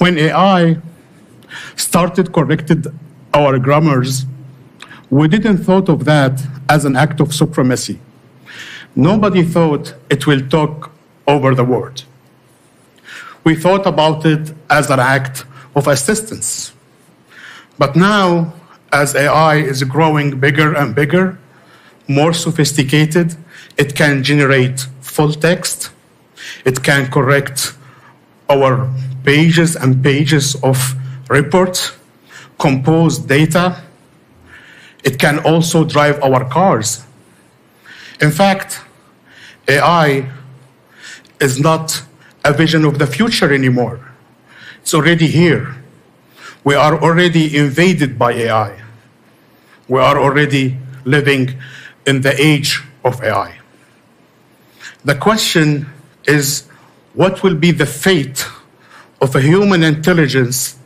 When AI started corrected our grammars, we didn't thought of that as an act of supremacy. Nobody thought it will talk over the word. We thought about it as an act of assistance. But now, as AI is growing bigger and bigger, more sophisticated, it can generate full text, it can correct our pages and pages of reports, compose data. It can also drive our cars. In fact, AI is not a vision of the future anymore. It's already here. We are already invaded by AI. We are already living in the age of AI. The question is what will be the fate of a human intelligence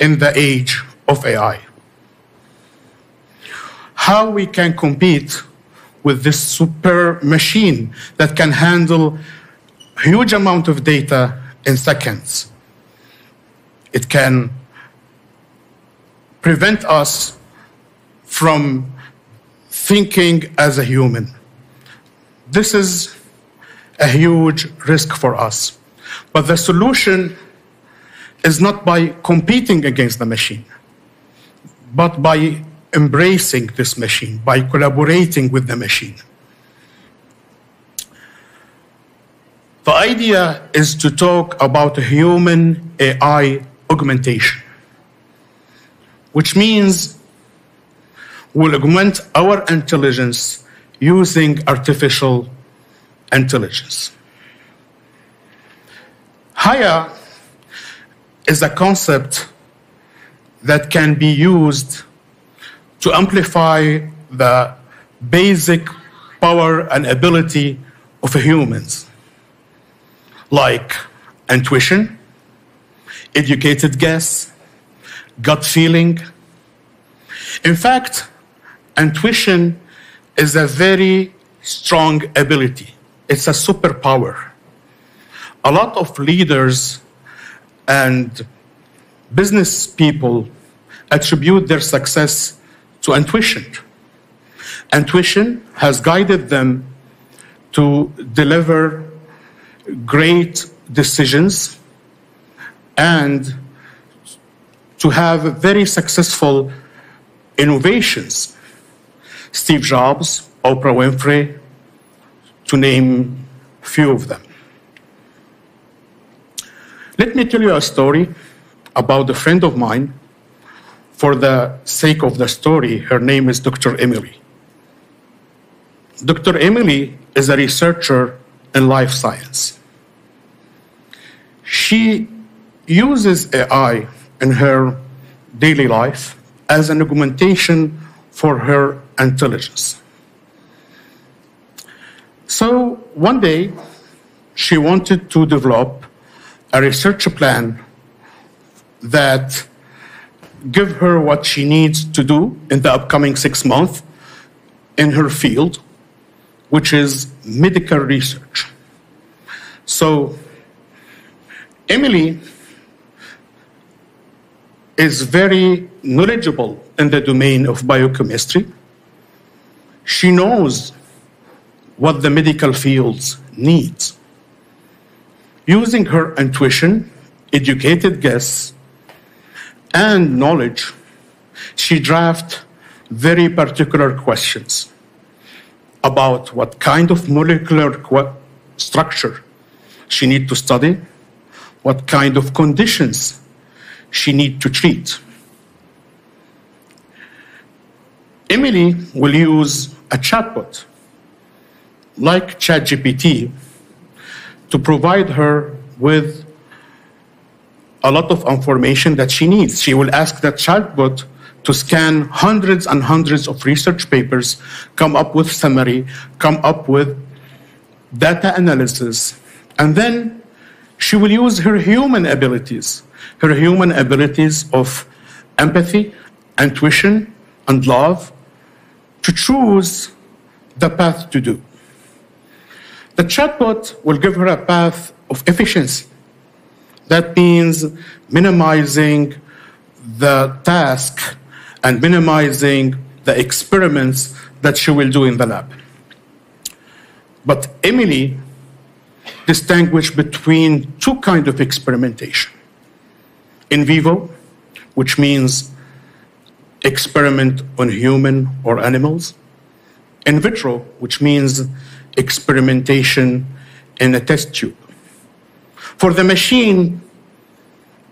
in the age of AI? How we can compete with this super machine that can handle huge amount of data in seconds. It can prevent us from thinking as a human. This is a huge risk for us. But the solution is not by competing against the machine, but by embracing this machine, by collaborating with the machine. The idea is to talk about human AI augmentation, which means we'll augment our intelligence using artificial intelligence. Haya is a concept that can be used to amplify the basic power and ability of humans, like intuition, educated guess, gut feeling. In fact, intuition is a very strong ability. It's a superpower. A lot of leaders and business people attribute their success to intuition. Intuition has guided them to deliver great decisions and to have very successful innovations. Steve Jobs, Oprah Winfrey, to name a few of them. Let me tell you a story about a friend of mine. For the sake of the story, her name is Dr. Emily. Dr. Emily is a researcher in life science. She uses AI in her daily life as an augmentation for her intelligence. So one day, she wanted to develop a research plan that give her what she needs to do in the upcoming six months in her field, which is medical research. So Emily is very knowledgeable in the domain of biochemistry. She knows what the medical fields needs. Using her intuition, educated guess, and knowledge, she drafted very particular questions about what kind of molecular structure she need to study, what kind of conditions she need to treat. Emily will use a chatbot like ChatGPT to provide her with a lot of information that she needs. She will ask that chatbot to scan hundreds and hundreds of research papers, come up with summary, come up with data analysis, and then she will use her human abilities, her human abilities of empathy, intuition, and love to choose the path to do. The chatbot will give her a path of efficiency, That means minimizing the task and minimizing the experiments that she will do in the lab. But Emily distinguished between two kinds of experimentation. In vivo, which means experiment on human or animals. In vitro, which means experimentation in a test tube. For the machine,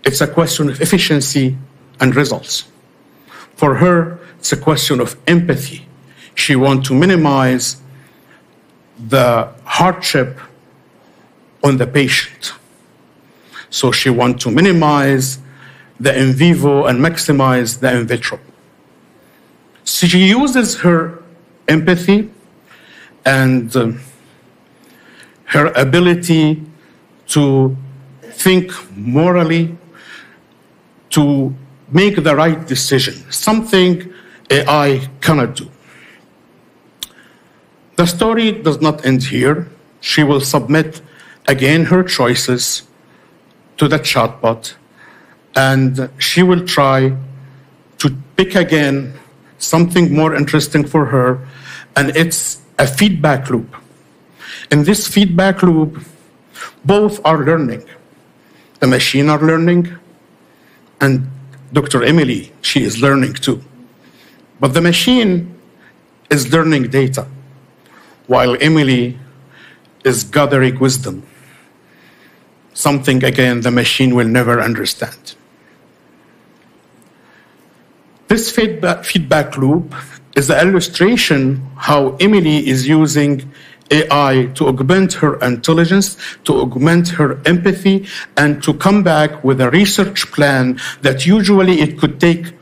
it's a question of efficiency and results. For her, it's a question of empathy. She wants to minimize the hardship on the patient. So she wants to minimize the in vivo and maximize the in vitro. So she uses her empathy and um, her ability to think morally, to make the right decision, something AI cannot do. The story does not end here. She will submit again her choices to the chatbot, and she will try to pick again something more interesting for her, and it's a feedback loop. In this feedback loop, both are learning. The machine are learning, and Dr. Emily, she is learning too. But the machine is learning data, while Emily is gathering wisdom. Something, again, the machine will never understand. This feedback, feedback loop is the illustration how Emily is using AI to augment her intelligence, to augment her empathy, and to come back with a research plan that usually it could take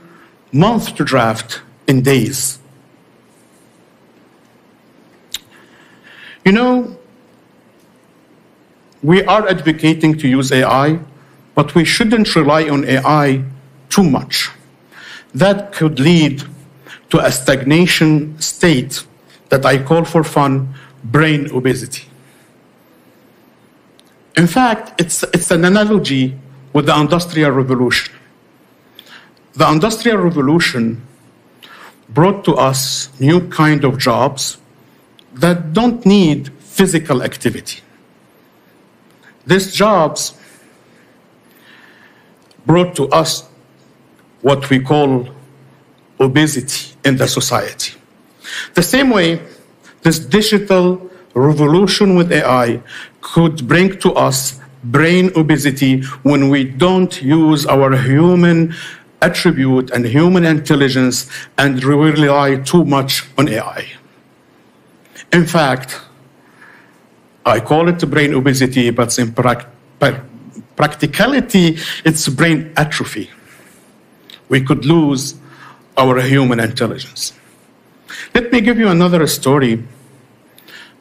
months to draft in days. You know, we are advocating to use AI, but we shouldn't rely on AI too much. That could lead to a stagnation state that I call for fun brain obesity. In fact, it's, it's an analogy with the Industrial Revolution. The Industrial Revolution brought to us new kind of jobs that don't need physical activity. These jobs brought to us what we call obesity in the society. The same way, this digital revolution with AI could bring to us brain obesity when we don't use our human attribute and human intelligence and rely too much on AI. In fact, I call it brain obesity, but in practicality, it's brain atrophy. We could lose our human intelligence. Let me give you another story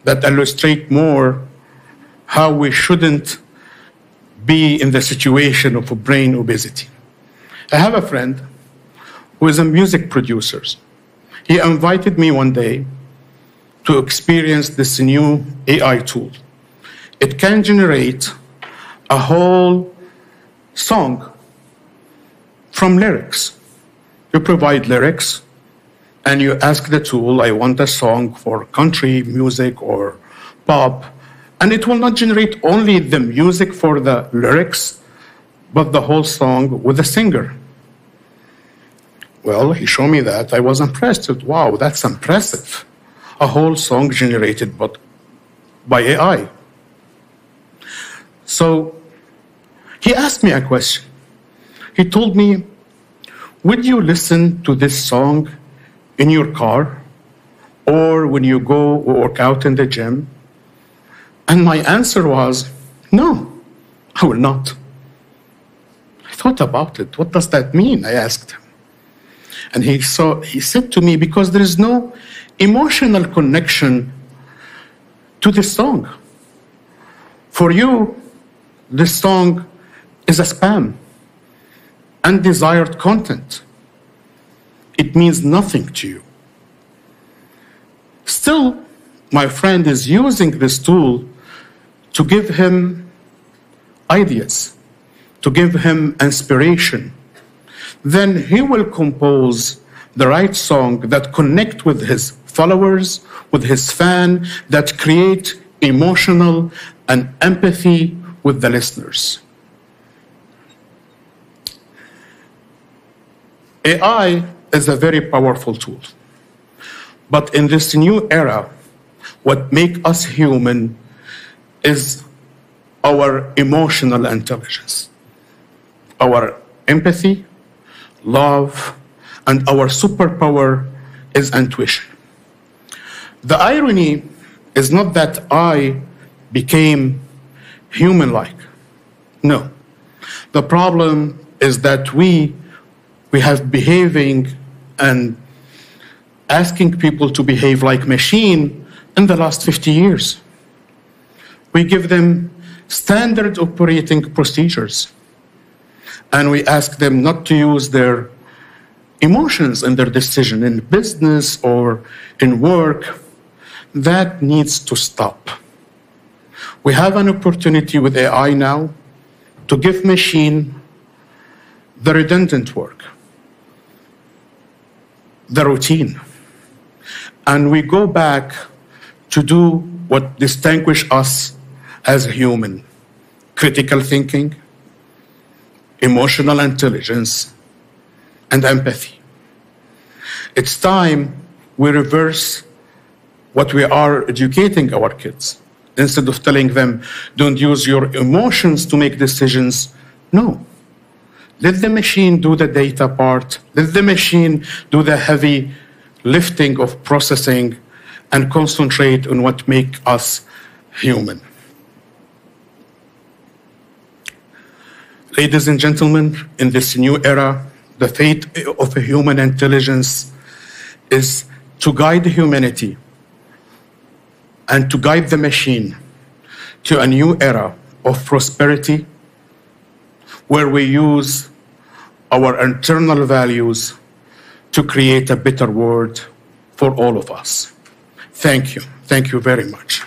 that illustrate more how we shouldn't be in the situation of brain obesity. I have a friend who is a music producer. He invited me one day to experience this new AI tool. It can generate a whole song from lyrics. You provide lyrics, and you ask the tool, I want a song for country music or pop, and it will not generate only the music for the lyrics, but the whole song with the singer. Well, he showed me that. I was impressed. Wow, that's impressive. A whole song generated but by AI. So he asked me a question. He told me, Would you listen to this song in your car or when you go work out in the gym? And my answer was, no, I will not. I thought about it. What does that mean? I asked him. And he, saw, he said to me, because there is no emotional connection to this song. For you, this song is a spam, undesired content it means nothing to you. Still, my friend is using this tool to give him ideas, to give him inspiration, then he will compose the right song that connect with his followers, with his fan, that create emotional and empathy with the listeners. AI is a very powerful tool. But in this new era, what makes us human is our emotional intelligence, our empathy, love, and our superpower is intuition. The irony is not that I became human like. No. The problem is that we we have behaving and asking people to behave like machine in the last 50 years. We give them standard operating procedures and we ask them not to use their emotions in their decision in business or in work. That needs to stop. We have an opportunity with AI now to give machine the redundant work the routine. And we go back to do what distinguish us as human critical thinking, emotional intelligence, and empathy. It's time we reverse what we are educating our kids. Instead of telling them, don't use your emotions to make decisions, no. Let the machine do the data part. Let the machine do the heavy lifting of processing and concentrate on what makes us human. Ladies and gentlemen, in this new era, the fate of human intelligence is to guide humanity and to guide the machine to a new era of prosperity where we use our internal values to create a better world for all of us. Thank you. Thank you very much.